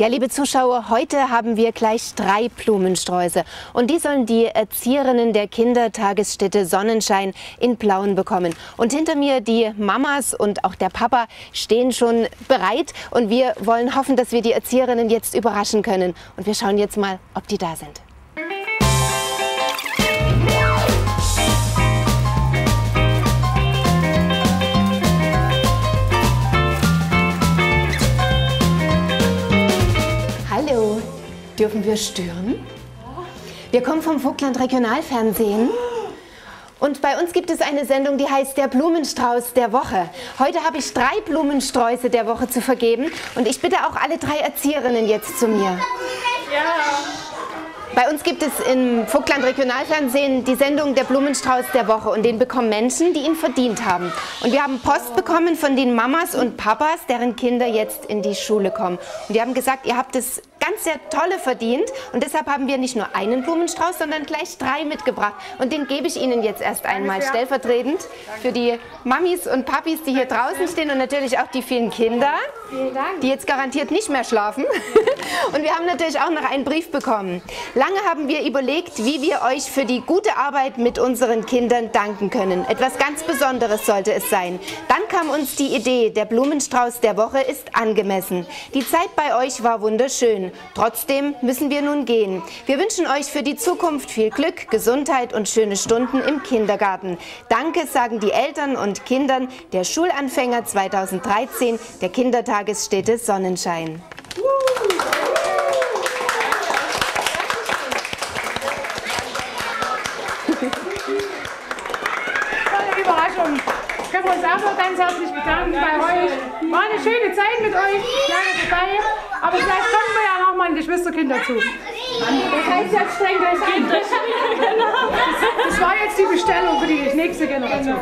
Ja, liebe Zuschauer, heute haben wir gleich drei Blumensträuße und die sollen die Erzieherinnen der Kindertagesstätte Sonnenschein in Plauen bekommen. Und hinter mir die Mamas und auch der Papa stehen schon bereit und wir wollen hoffen, dass wir die Erzieherinnen jetzt überraschen können. Und wir schauen jetzt mal, ob die da sind. Dürfen wir stören? Wir kommen vom Vogtland Regionalfernsehen. Und bei uns gibt es eine Sendung, die heißt Der Blumenstrauß der Woche. Heute habe ich drei Blumensträuße der Woche zu vergeben und ich bitte auch alle drei Erzieherinnen jetzt zu mir. Ja. Bei uns gibt es im Vogtland Regionalfernsehen die Sendung Der Blumenstrauß der Woche und den bekommen Menschen, die ihn verdient haben. Und wir haben Post bekommen von den Mamas und Papas, deren Kinder jetzt in die Schule kommen. Und die haben gesagt, ihr habt es ganz sehr tolle verdient und deshalb haben wir nicht nur einen Blumenstrauß, sondern gleich drei mitgebracht. Und den gebe ich Ihnen jetzt erst einmal stellvertretend für die Mamis und Papis, die hier draußen stehen und natürlich auch die vielen Kinder, die jetzt garantiert nicht mehr schlafen. Und wir haben natürlich auch noch einen Brief bekommen. Lange haben wir überlegt, wie wir euch für die gute Arbeit mit unseren Kindern danken können. Etwas ganz Besonderes sollte es sein. Dann kam uns die Idee, der Blumenstrauß der Woche ist angemessen. Die Zeit bei euch war wunderschön. Trotzdem müssen wir nun gehen. Wir wünschen euch für die Zukunft viel Glück, Gesundheit und schöne Stunden im Kindergarten. Danke sagen die Eltern und Kindern der Schulanfänger 2013 der Kindertagesstätte Sonnenschein. Tolle Überraschung. Können wir uns auch noch ganz herzlich bedanken bei euch. War eine schöne Zeit mit euch, lange dabei. Aber vielleicht kommen wir ja noch mal ein Geschwisterkind dazu. Das heißt jetzt streng das Kind. Das war jetzt die Bestellung für die nächste Generation.